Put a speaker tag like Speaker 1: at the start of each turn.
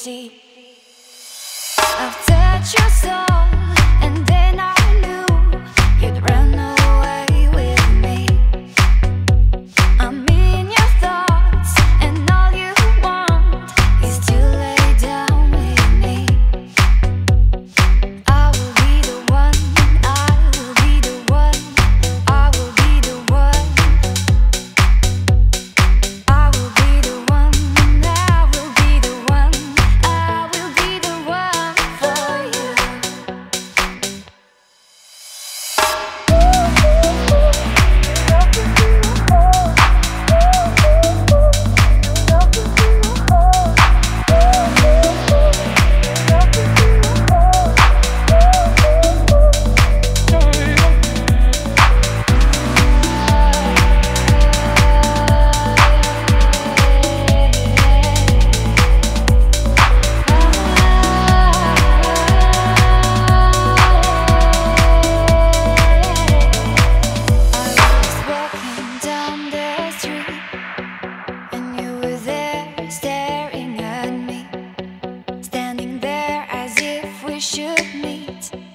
Speaker 1: see. I've touched your soul. streets